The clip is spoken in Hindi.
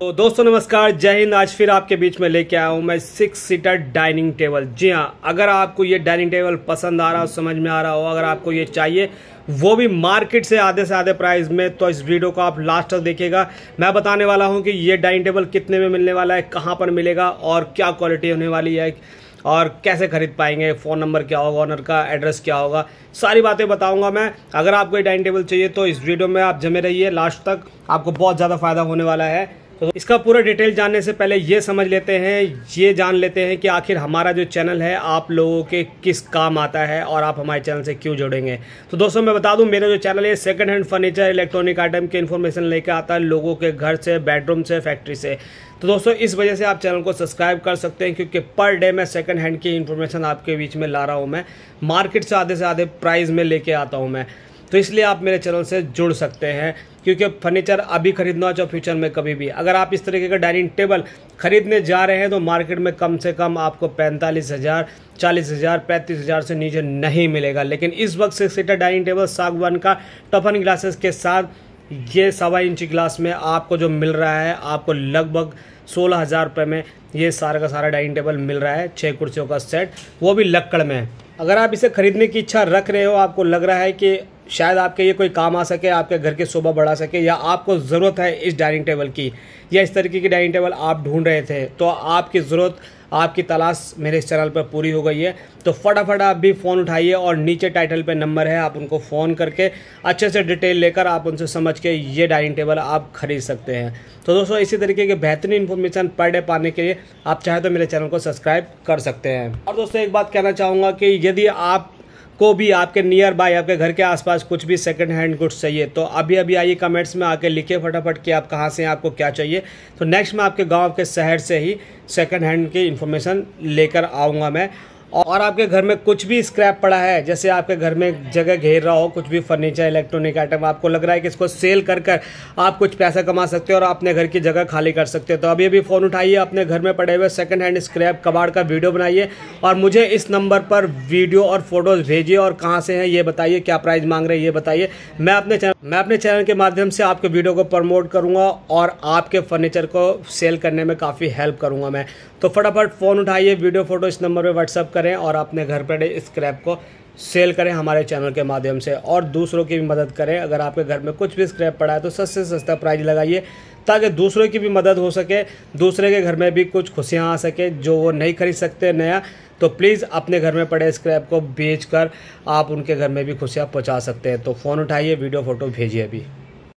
तो दोस्तों, नमस्कार। जय हिंद। आज फिर आपके बीच में लेके आया हूँ मैं सिक्स सीटर डाइनिंग टेबल जी हाँ अगर आपको ये डाइनिंग टेबल पसंद आ रहा हो, समझ में आ रहा हो, अगर आपको ये चाहिए, वो भी मार्केट से आधे से आधे प्राइस में तो इस वीडियो को आप लास्ट तक देखिएगा। मैं बताने वाला हूँ कि ये डाइनिंग टेबल कितने में मिलने वाला है, कहाँ पर मिलेगा और क्या क्वालिटी होने वाली है और कैसे खरीद पाएँगे फ़ोन नंबर क्या होगा ऑनर का एड्रेस क्या होगा, सारी बातें बताऊँगा मैं। अगर आपको ये डाइनिंग टेबल चाहिए तो इस वीडियो में आप जमे रहिए। लास्ट तक आपको बहुत ज़्यादा फ़ायदा होने वाला है। तो इसका पूरा डिटेल जानने से पहले ये समझ लेते हैं, ये जान लेते हैं कि आखिर हमारा जो चैनल है, आप लोगों के किस काम आता है और आप हमारे चैनल से क्यों जुड़ेंगे। तो दोस्तों, मैं बता दूँ, मेरा जो चैनल है second hand furniture electronic item की इन्फॉर्मेशन लेकर आता है लोगों के घर से बेडरूम से फैक्ट्री से। तो दोस्तों, इस वजह से आप चैनल को सब्सक्राइब कर सकते हैं, क्योंकि पर डे मैं सेकंड हैंड की इन्फॉर्मेशन आपके बीच में ला रहा हूँ मैं। मार्केट से आधे से आधे प्राइस में लेके आता हूँ मैं। तो इसलिए आप मेरे चैनल से जुड़ सकते हैं, क्योंकि फर्नीचर अभी खरीदना हो चाहे फ्यूचर में कभी भी। अगर आप इस तरीके का डाइनिंग टेबल खरीदने जा रहे हैं तो मार्केट में कम से कम आपको पैंतालीस हज़ार, चालीस हज़ार, पैंतीस हज़ार से नीचे नहीं मिलेगा। लेकिन इस वक्त सिक्स सीटर डाइनिंग टेबल, सागवान का टफन ग्लासेस के साथ, ये सवा इंची ग्लास में आपको जो मिल रहा है, आपको लगभग सोलह हज़ार रुपये में ये सारा का सारा डाइनिंग टेबल मिल रहा है छः कुर्सियों का सेट, वो भी लक्कड़ में। है अगर आप इसे खरीदने की इच्छा रख रहे हो, आपको लग रहा है कि शायद आपके ये कोई काम आ सके, आपके घर के शोभा बढ़ा सके, या आपको ज़रूरत है इस डाइनिंग टेबल की, या इस तरीके की डाइनिंग टेबल आप ढूंढ रहे थे तो आपकी ज़रूरत, आपकी तलाश मेरे इस चैनल पर पूरी हो गई है। तो फटाफट आप भी फ़ोन उठाइए और नीचे टाइटल पे नंबर है, आप उनको फ़ोन करके अच्छे से डिटेल लेकर आप उनसे समझ के ये डाइनिंग टेबल आप खरीद सकते हैं। तो दोस्तों, इसी तरीके के बेहतरीन इन्फॉर्मेशन पर डे पाने के लिए आप चाहे तो मेरे चैनल को सब्सक्राइब कर सकते हैं। और दोस्तों, एक बात कहना चाहूँगा कि यदि आप को भी आपके नियर बाय आपके घर के आसपास कुछ भी सेकंड हैंड गुड्स चाहिए तो अभी अभी आइए कमेंट्स में आके लिखिए फटाफट कि आप कहाँ से हैं, आपको क्या चाहिए। तो नेक्स्ट मैं आपके गाँव के शहर से ही सेकंड हैंड की इन्फॉर्मेशन लेकर आऊँगा मैं। और आपके घर में कुछ भी स्क्रैप पड़ा है, जैसे आपके घर में जगह घेर रहा हो, कुछ भी फर्नीचर इलेक्ट्रॉनिक आइटम आपको लग रहा है कि इसको सेल कर कर आप कुछ पैसा कमा सकते हो और अपने घर की जगह खाली कर सकते हो। तो अभी अभी फ़ोन उठाइए, अपने घर में पड़े हुए सेकंड हैंड स्क्रैप कबाड़ का वीडियो बनाइए और मुझे इस नंबर पर वीडियो और फ़ोटोज़ भेजिए और कहाँ से हैं ये बताइए, क्या प्राइस मांग रहे हैं ये बताइए। मैं अपने चैनल मैं अपने चैनल के माध्यम से आपके वीडियो को प्रमोट करूँगा और आपके फर्नीचर को सेल करने में काफ़ी हेल्प करूँगा मैं। तो फटाफट फ़ोन उठाइए वीडियो फ़ोटो इस नंबर पर व्हाट्सअप करें और अपने घर पर स्क्रैप को सेल करें हमारे चैनल के माध्यम से। और दूसरों की भी मदद करें। अगर आपके घर में कुछ भी स्क्रैप पड़ा है तो सस्ते से सस्ता प्राइस लगाइए, ताकि दूसरों की भी मदद हो सके, दूसरे के घर में भी कुछ खुशियाँ आ सके, जो वो नहीं खरीद सकते नया। तो प्लीज़ अपने घर में पड़े स्क्रैप को बेच कर आप उनके घर में भी खुशियाँ पहुँचा सकते हैं। तो फ़ोन उठाइए वीडियो फ़ोटो भेजिए अभी।